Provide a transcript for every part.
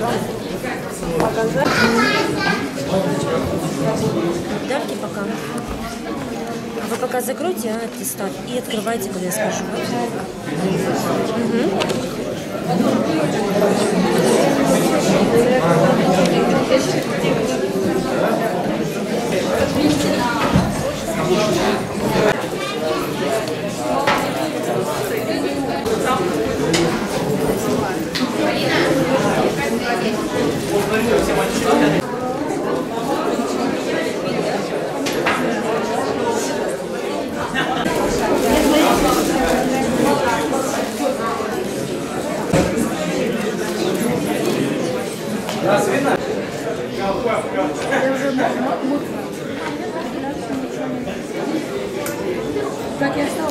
Давайте пока. Вы пока закройте аттестат и открывайте, когда я скажу. Как я стал?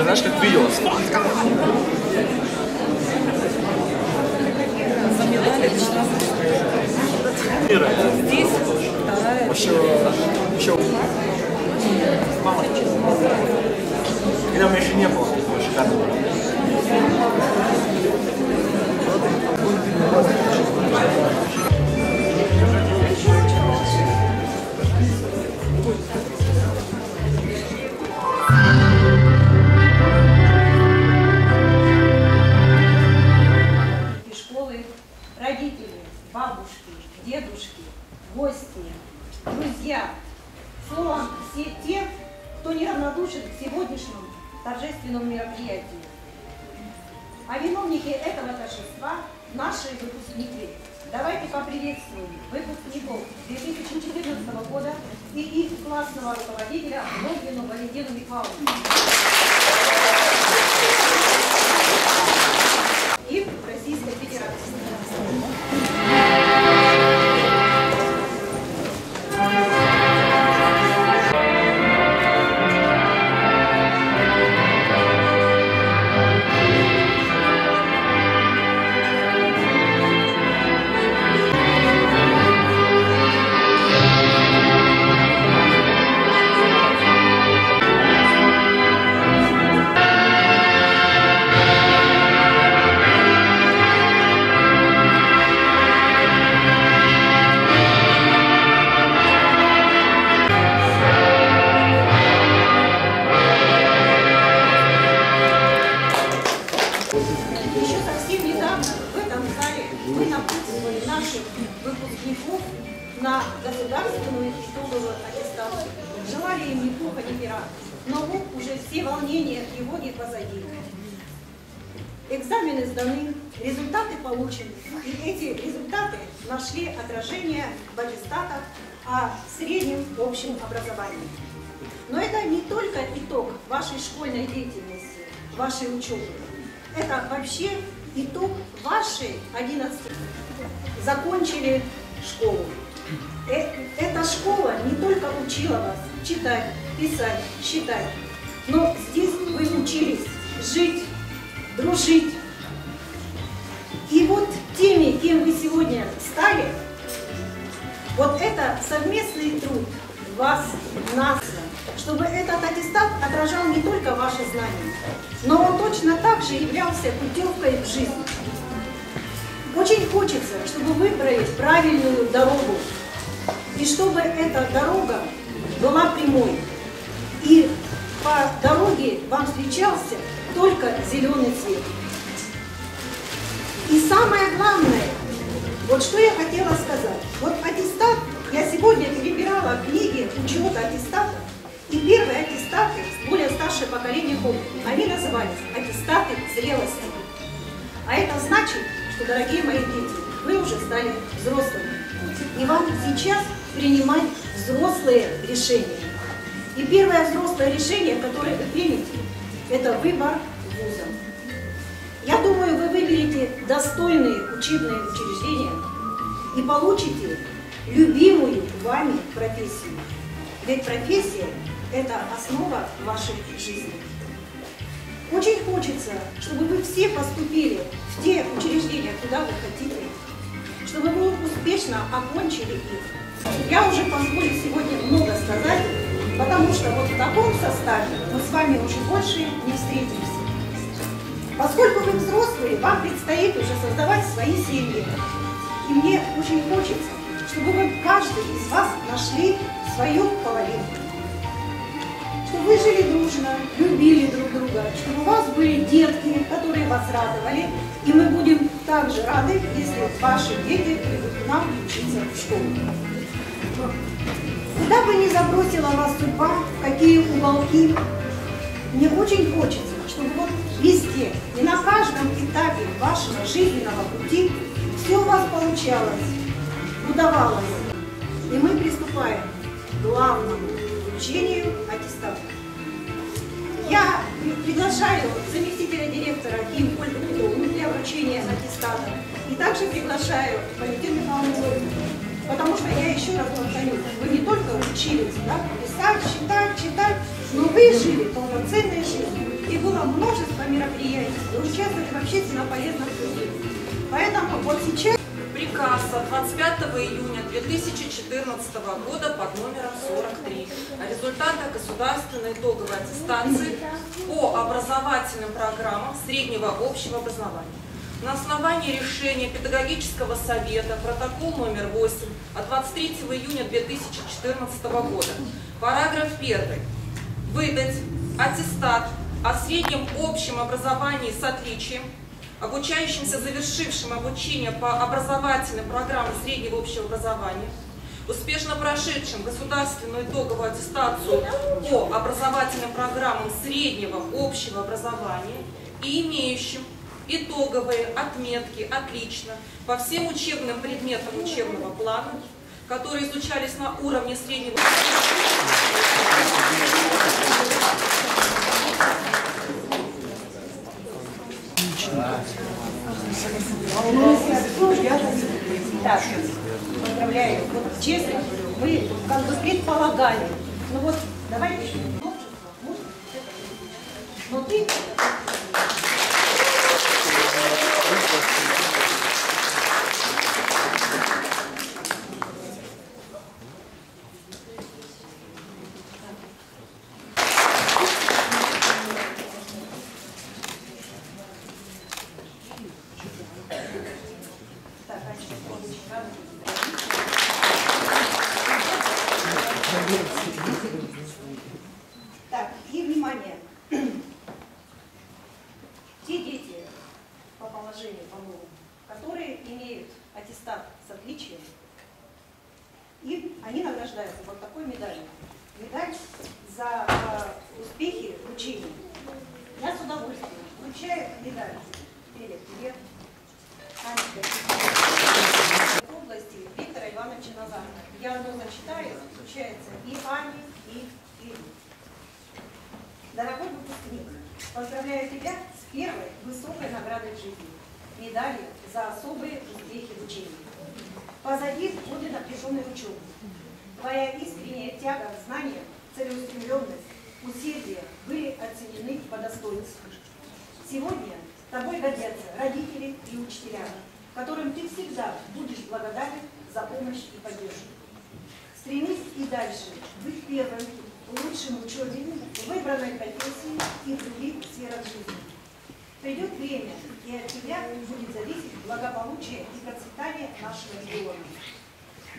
Это знаешь, как видео. Здесь. Еще, еще. Мама. Когда мы еще не было, такого. И вот теми, кем вы сегодня стали, вот это совместный труд вас, нас, чтобы этот аттестат отражал не только ваши знания, но он точно так же являлся путевкой в жизнь. Очень хочется, чтобы выбрали правильную дорогу, и чтобы эта дорога была прямой. И по дороге вам встречался только зеленый цвет. И самое главное, вот что я хотела сказать. Вот аттестат, я сегодня перебирала книги учета аттестатов, и первые аттестаты, более старшее поколение помнит, они назывались аттестаты зрелости. А это значит, что, дорогие мои дети, вы уже стали взрослыми. И вам сейчас принимать взрослые решения. И первое взрослое решение, которое вы примете, это выбор вуза. Я думаю, выберете достойные учебные учреждения и получите любимую вами профессию. Ведь профессия – это основа вашей жизни. Очень хочется, чтобы вы все поступили в те учреждения, куда вы хотите, чтобы вы успешно окончили их. Я уже позволю сегодня много сказать, потому что вот в таком составе мы с вами уже больше не встретимся. Поскольку вы взрослые, вам предстоит уже создавать свои семьи. И мне очень хочется, чтобы вы, каждый из вас нашли свою половинку. Чтобы вы жили дружно, любили друг друга, чтобы у вас были детки, которые вас радовали. И мы будем также рады, если ваши дети придут к нам учиться в школу. Куда бы ни забросила вас судьба, в какие уголки, мне очень хочется, чтобы вот везде и на каждом этапе вашего жизненного пути все у вас получалось, удавалось. И мы приступаем к главному вручению аттестата. Я приглашаю заместителя директора Ким Ольгу для вручения аттестата. И также приглашаю Валентину Михайловну Потому что я еще раз повторю, вы не только учились да, писать, читать, читать, но вы жили полноценной жизнью. И было множество мероприятий, вы участвовали в общественно полезном труде. Поэтому вот сейчас... Приказ от 25 июня 2014 года под номером 43 о результатах государственной итоговой аттестации по образовательным программам среднего общего образования. На основании решения Педагогического совета, протокол номер 8 от 23 июня 2014 года, параграф 1, выдать аттестат о среднем общем образовании с отличием, обучающимся завершившим обучение по образовательным программам среднего общего образования, успешно прошедшим государственную итоговую аттестацию по образовательным программам среднего общего образования и имеющим итоговые отметки отлично по всем учебным предметам учебного плана, которые изучались на уровне среднего. Так, поздравляю. Вот честно, мы как бы предполагали. Ну вот, давайте. Но ты Так, и внимание. Те дети по положению, по-моему, которые имеют аттестат с отличием, и они награждаются вот такой медалью. Медаль за э, успехи в учении. Я с удовольствием вручаю медаль. В области Виктора Ивановича Назарова. Я одно зачитаю, вручается и Ане, и Ире. Дорогой выпускник, поздравляю тебя с первой высокой наградой в жизни – медалью за особые успехи в учении. Позади годы напряженной учебы. Твоя искренняя тяга к знаниям, целеустремленность, усердие были оценены по достоинству. Сегодня тобой гордятся родители и учителя, которым ты всегда будешь благодарен за помощь и поддержку. Стремись и дальше быть первым, лучшим учебе, выбранной профессии и других сферах жизни. Придет время, и от тебя будет зависеть благополучие и процветание нашего региона.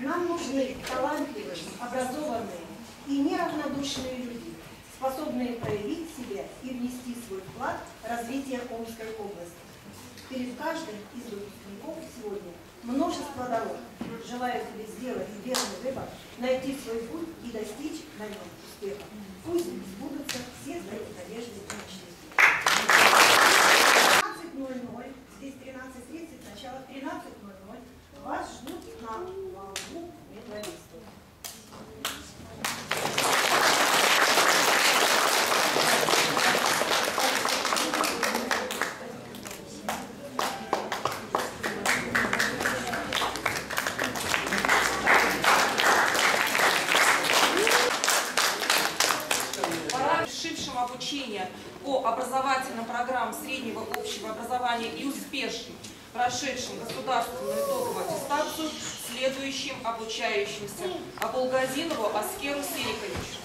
Нам нужны талантливые, образованные и неравнодушные люди, способные проявить себя и внести свой вклад в развитие Омской области. Перед каждым из выпускников сегодня множество дорог. Желаю тебе сделать верный выбор, найти свой путь и достичь на нем успеха. Пусть сбудутся все твои надежды и мечты. 13.00, здесь 13.30, начало 13.00. Вас ждут на волну образовательным программам среднего общего образования и успешным, прошедшим государственную итоговую аттестацию, следующим обучающимся Абулгазинову Аскеру Сериковичу.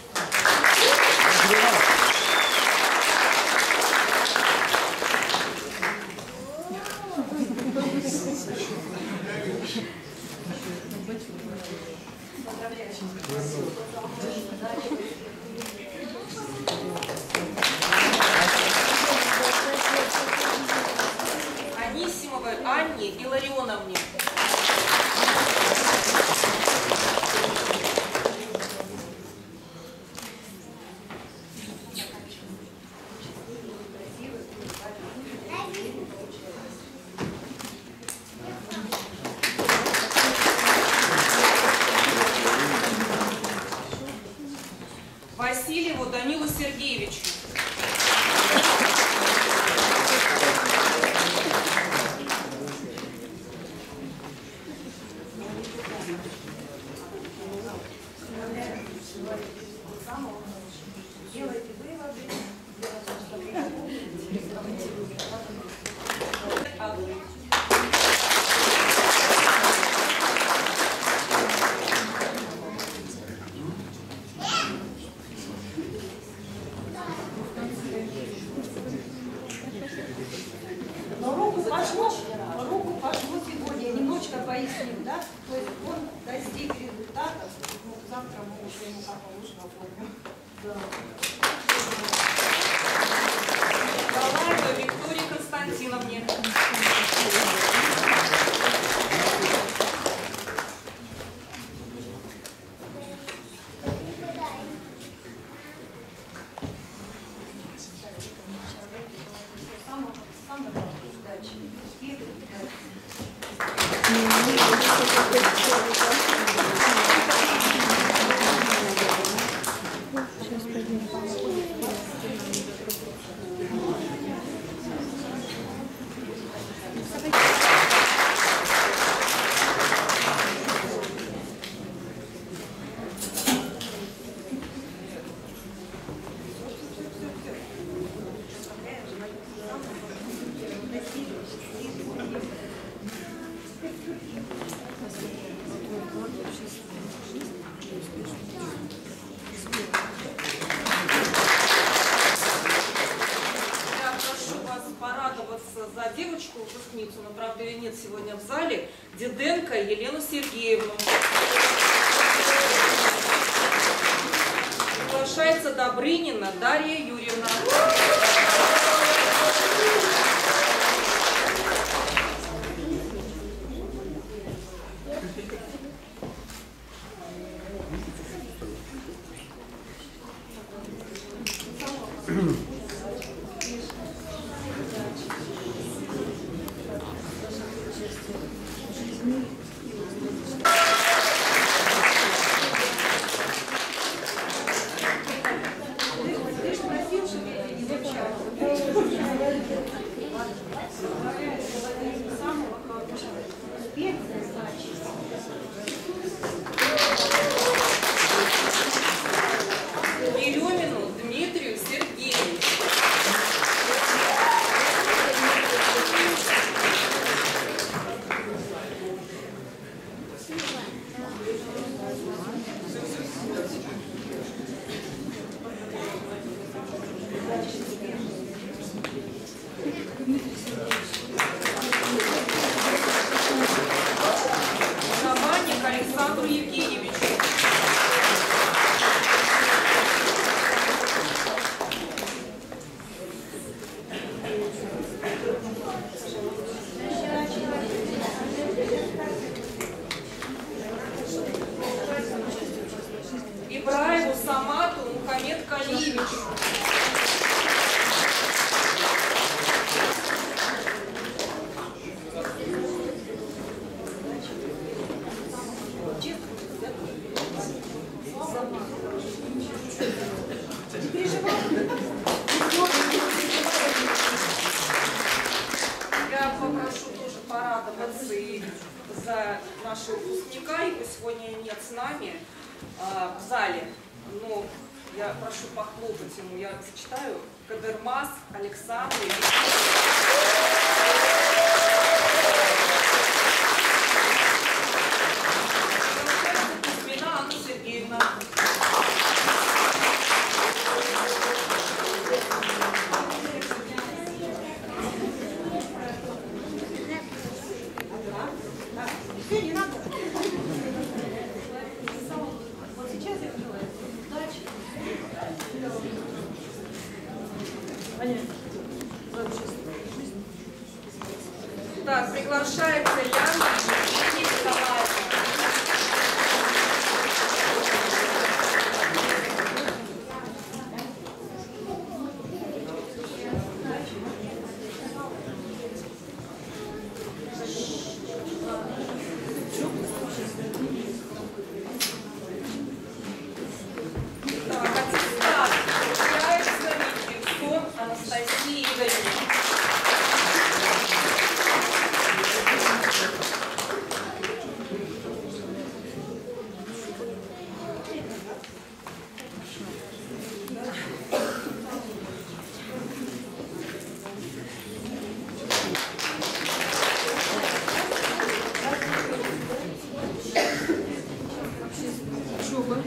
клубы.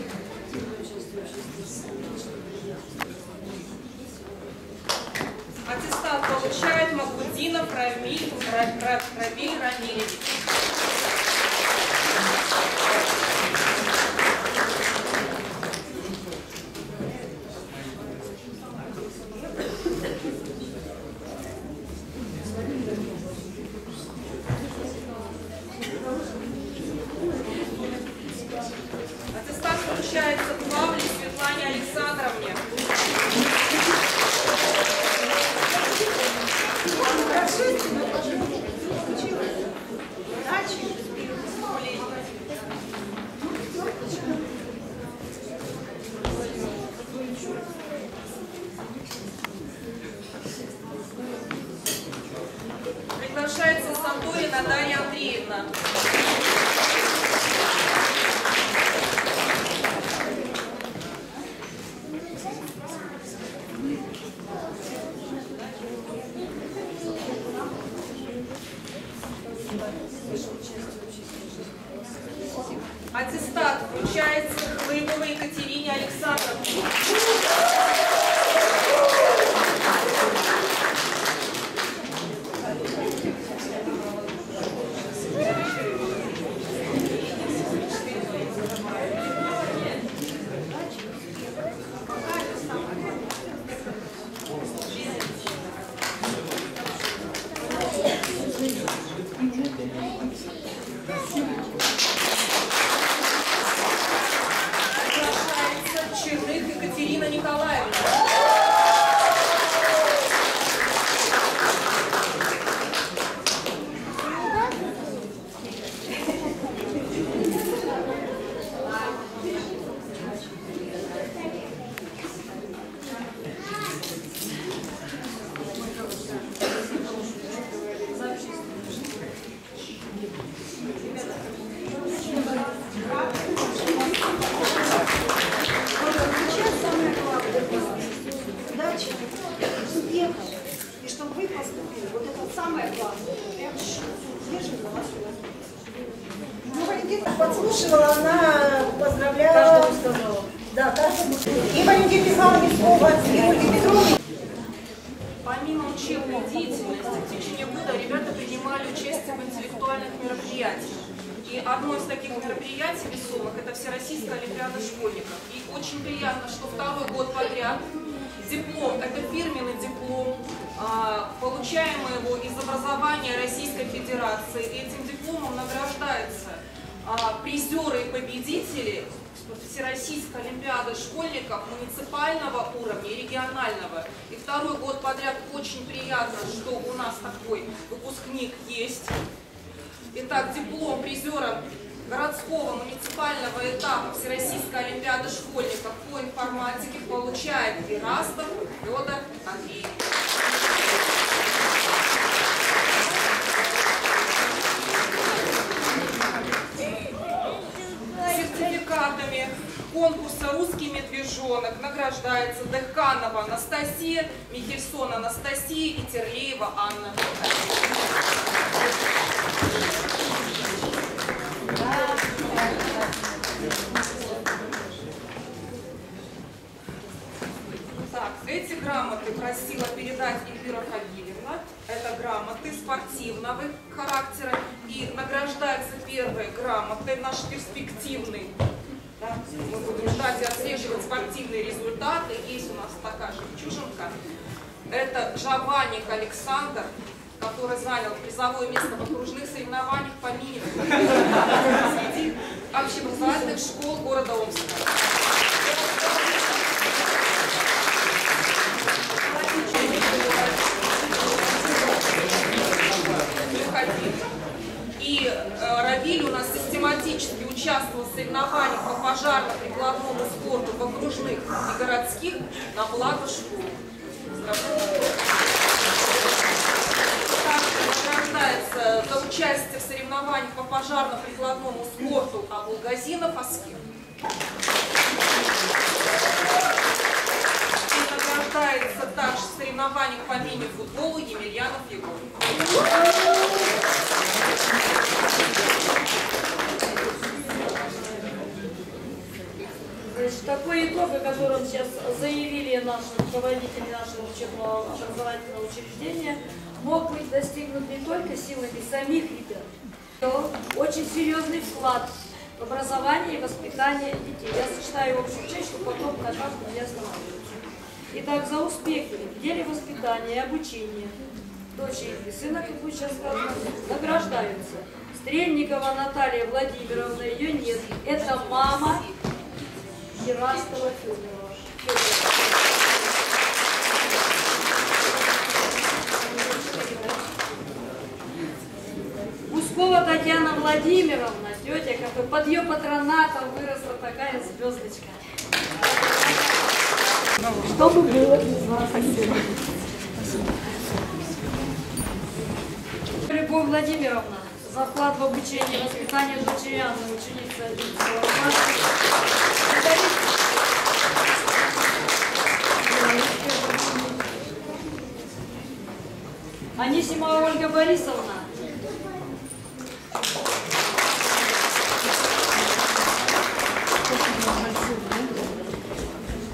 Аттестат получает Магудинов Равиль Равиль Рамилевич. что у нас такой выпускник есть. Итак, диплом призера городского муниципального этапа Всероссийской Олимпиады школьников по информатике получает Ерастов Федор Андреевич. Конкурса «Русский медвежонок» награждается Дехканова Анастасия, Михельсон Анастасия и Терлеева Анна. Так, эти грамоты просила передать Эльвира Хагилевна. Это грамоты спортивного характера. И награждается первой грамотой наш перспективный. Да, мы будем ждать и отслеживать спортивные результаты. Есть у нас такая жемчужинка. Это Жаваник Александр, который занял призовое место в окружных соревнованиях по минимуму среди общеобразовательных школ города Омска. Приходи. И э, Равиль у нас систематически участвовал в соревнованиях по пожарно-прикладному спорту в окружных и городских на благо школ. Также за участие в соревнованиях по пожарно-прикладному спорту Абулгазинов Аскер. И награждается также в соревнованиях по мини-футболу Емельянов Егор. Значит, такой итог, о котором сейчас заявили наши руководители нашего учебного образовательного учреждения, мог быть достигнут не только силами самих ребят, очень серьезный вклад в образование и воспитание детей. Я сочетаю общую часть, что потом на каждом не останавливается. Итак, за успехи в деле воспитания и обучения дочери и сына, как вы сейчас сказали, награждаются. Стрельникова Наталья Владимировна, ее нет. Это мама Ерастова Федорова. Гускова Татьяна Владимировна, тетя, которая под ее патронатом выросла такая звездочка. Чтобы было без вас. Любовь Владимировна, за вклад в обучение и воспитание дочери Анны, ученицы 11 класса. Анисимова Ольга Борисовна.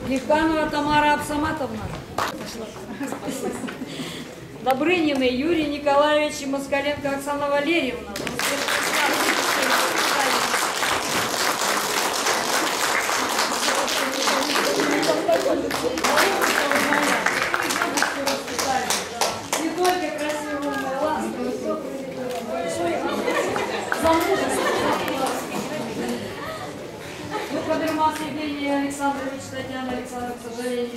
Легканова Тамара Абсаматовна. Добрынины Юрий Николаевич и Москаленко Оксана Валерьевна. good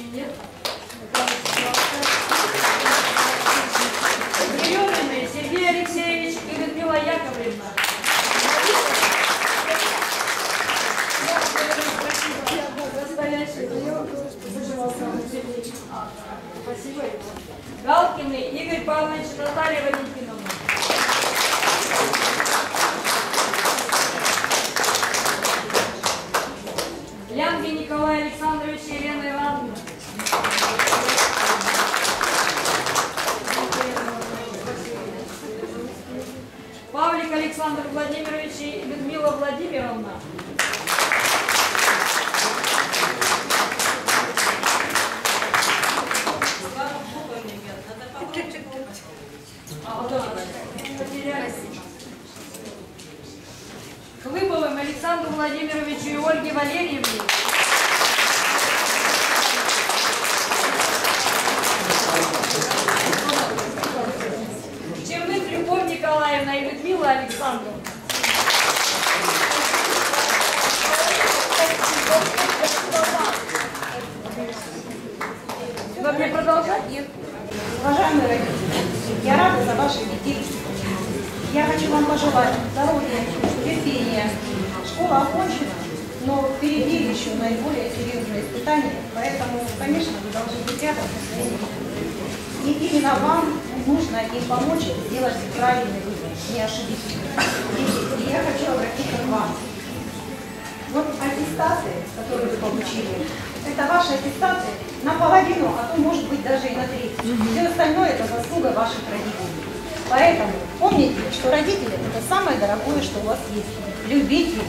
Александр Владимирович и Людмила Владимировна. А, да, потерялись. Хлыповым Александру Владимировичу и Ольге Валерьевне. Черных Любовь Николаевна и Людмила Александровна. Вам мне продолжать? Нет. Уважаемые родители, я рада за ваших детей. Я хочу вам пожелать здоровья, терпения. Школа окончена, но впереди еще наиболее серьезные испытания, поэтому, конечно, вы должны быть рядом со своими детьми. И именно вам нужно им помочь сделать правильный выбор, не ошибиться. И, и я хочу обратиться к вам. Вот аттестат аттестаты, которые вы получили, это ваши аттестаты наполовину, а то может быть даже и на треть. Все остальное это заслуга ваших родителей. Поэтому помните, что родители это самое дорогое, что у вас есть. Любите их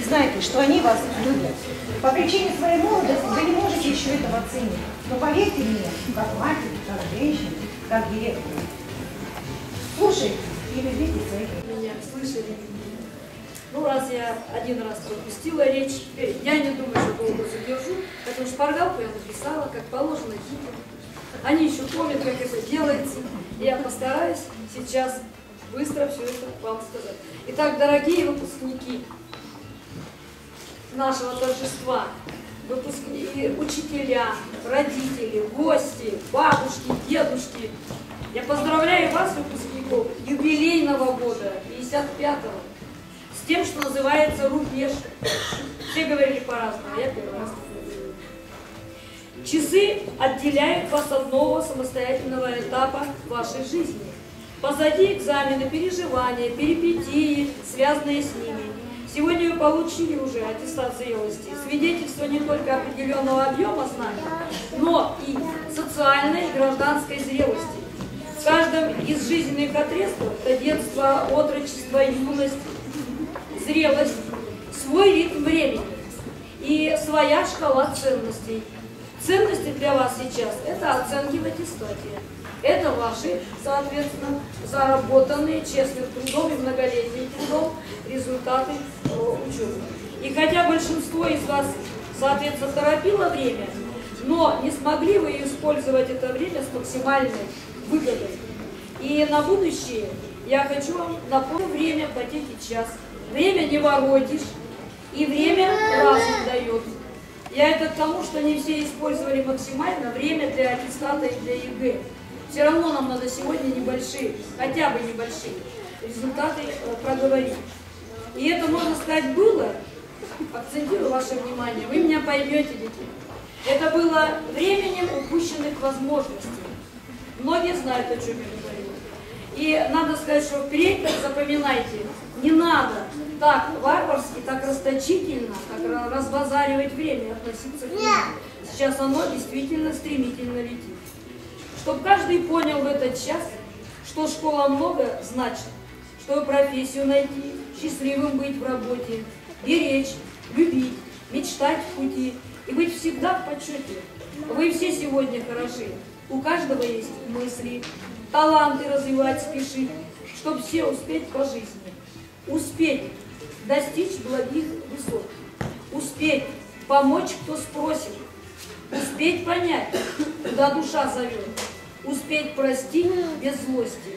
и знайте, что они вас любят. По причине своей молодости вы не можете еще этого оценить. Но поверьте мне, как матери, как женщине, как директор. Слушайте и любите своих меня слышали. Ну, раз я один раз пропустила речь, теперь я не думаю, что долго задержу, потому что шпаргалку я написала, как положено хитро. Они еще помнят, как это делается. И я постараюсь сейчас быстро все это вам сказать. Итак, дорогие выпускники нашего торжества, выпускники, учителя, родители, гости, бабушки, дедушки, я поздравляю вас, выпускников, юбилейного года, 55-го, с тем, что называется рубеж. Все говорили по-разному, а я первый раз. Часы отделяют вас от нового самостоятельного этапа вашей жизни. Позади экзамены, переживания, перипетии, связанные с ними. Сегодня вы получили уже аттестат зрелости, свидетельство не только определенного объема знаний, но и социальной и гражданской зрелости. Каждом из жизненных отрезков, это детство, отрочество, юность, зрелость, свой ритм времени и своя шкала ценностей. Ценности для вас сейчас – это оценки в аттестате. Это ваши, соответственно, заработанные честным трудом и многолетним трудом результаты э, учебы. И хотя большинство из вас, соответственно, торопило время, но не смогли вы использовать это время с максимальной выгодой. И на будущее я хочу вам напомнить время платить и час. Время не воротишь, и время разум дает. Я это к тому, что не все использовали максимально время для аттестата и для ЕГЭ. Все равно нам надо сегодня небольшие, хотя бы небольшие результаты э, проговорить. И это, можно сказать, было, акцентирую ваше внимание, вы меня поймете, дети. Это было временем упущенных возможностей. Многие знают, о чем я говорю. И надо сказать, что впредь, запоминайте, не надо так варварски, так расточительно, так разбазаривать время, относиться к нему. Сейчас оно действительно стремительно летит. Чтобы каждый понял в этот час, что школа много значит, чтобы профессию найти, счастливым быть в работе, беречь, любить, мечтать в пути и быть всегда в почете. Вы все сегодня хороши, у каждого есть мысли, таланты развивать спешить, чтобы все успеть по жизни. Успеть достичь благих высот. Успеть помочь, кто спросит. Успеть понять, куда душа зовет. Успеть простить без злости.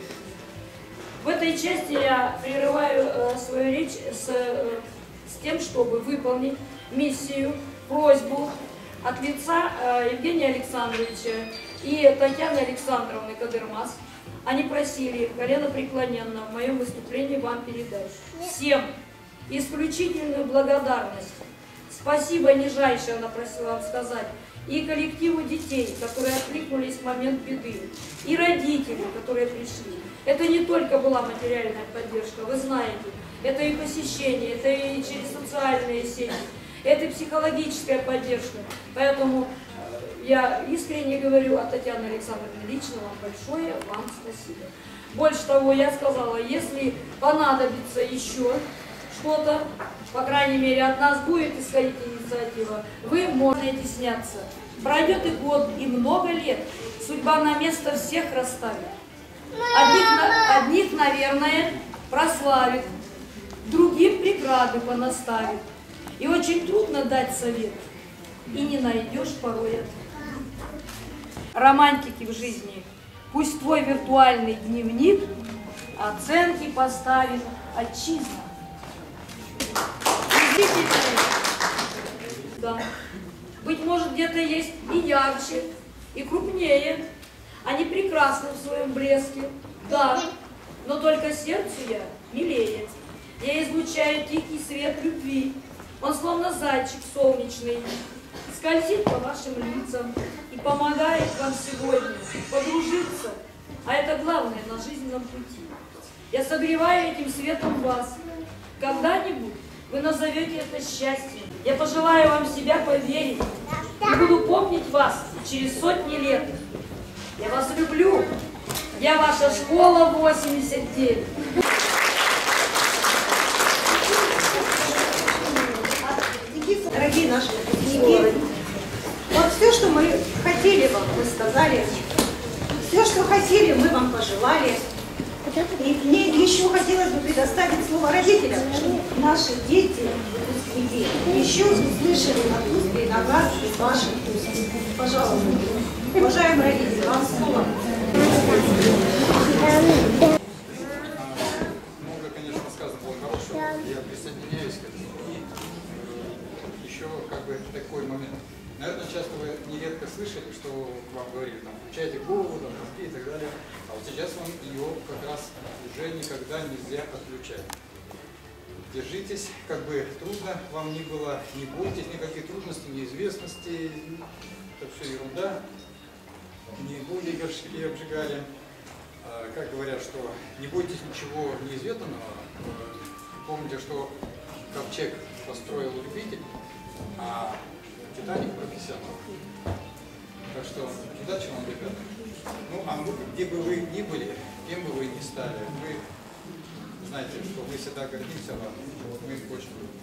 В этой части я прерываю э, свою речь с, э, с тем, чтобы выполнить миссию, просьбу от лица э, Евгения Александровича и Татьяны Александровны Кадырмас. Они просили колено преклоненно в моем выступлении вам передать всем исключительную благодарность. Спасибо нижайшее, она просила вам сказать, и коллективу детей, которые откликнулись в момент беды, и родителей, которые пришли. Это не только была материальная поддержка, вы знаете, это и посещение, это и через социальные сети, это и психологическая поддержка. Поэтому я искренне говорю от Татьяны Александровны лично вам большое вам спасибо. Больше того, я сказала, если понадобится еще что-то, по крайней мере, от нас будет исходить инициатива, вы можете сняться. Пройдет и год, и много лет. Судьба на место всех расставит. Одних, одних наверное, прославит, другим преграды понаставит. И очень трудно дать совет, и не найдешь порой ответ. Романтики в жизни. Пусть твой виртуальный дневник оценки поставит отчизна. Да. Быть может, где-то есть и ярче, и крупнее. Они прекрасны в своем блеске, да, но только сердцу я милее. Я излучаю тихий свет любви, он словно зайчик солнечный, скользит по вашим лицам и помогает вам сегодня подружиться, а это главное на жизненном пути. Я согреваю этим светом вас. Когда-нибудь Вы назовете это счастьем. Я пожелаю вам себя поверить и буду помнить вас через сотни лет. Я вас люблю. Я ваша школа 89. Никита, Дорогие наши выпускники, вот все, что мы хотели вам, мы сказали. Все, что хотели, мы вам пожелали. И мне еще хотелось бы предоставить слово родителям, чтобы наши дети, выпускники, еще услышали напутствие на вас ваших уст. Пожалуйста, уважаемые родители, вам слово. Много, конечно, сказано было хорошего. Я присоединяюсь к этому. И э, еще как бы такой момент. Наверное, часто вы нередко слышали, что вам говорили, там, включайте голову, там, мозги и так далее. А вот сейчас вам ее как раз уже никогда нельзя отключать. Держитесь, как бы трудно вам ни было, не бойтесь никаких трудностей, неизвестностей, это все ерунда. Не боли горшки обжигали. А, Как говорят, что не бойтесь ничего неизведанного. Э, Помните, что ковчег построил любитель, а Титаник профессионал. Так что удачи вам, ребята. Ну, а мы, где бы вы ни были, кем бы вы ни стали, вы знаете, что мы всегда гордимся вами. Вот мы очень любим.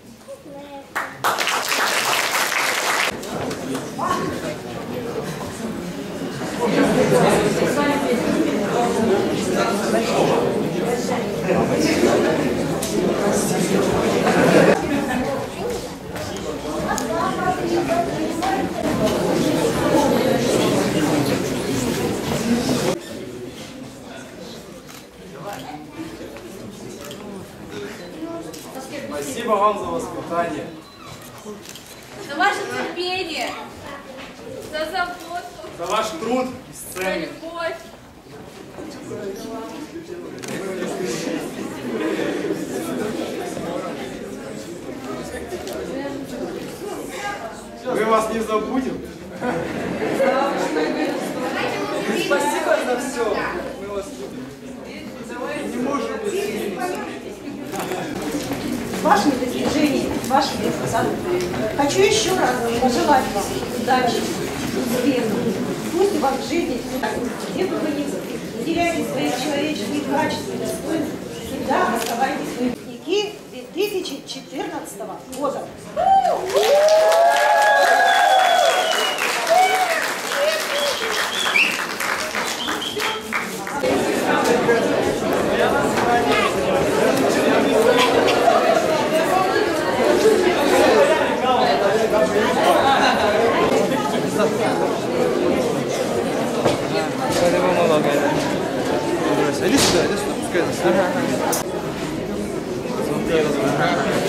Спасибо вам за воспитание. за ваше терпение, за заботу, За ваш труд и за сцены. любовь. Мы вас не забудем. Спасибо за все. Мы вас любим. Не можем без с вашими достижениями, с вашими. Хочу еще раз пожелать вам удачи, успеха. Пусть у вас в жизни где бы вы ни были, не теряйте своих человеческих качеств и достоинств, всегда оставайтесь выпускники 2014 года. 嗯好的嗯好的嗯好的好的好的好的好的好的好的好的好的好的好的好的好的好的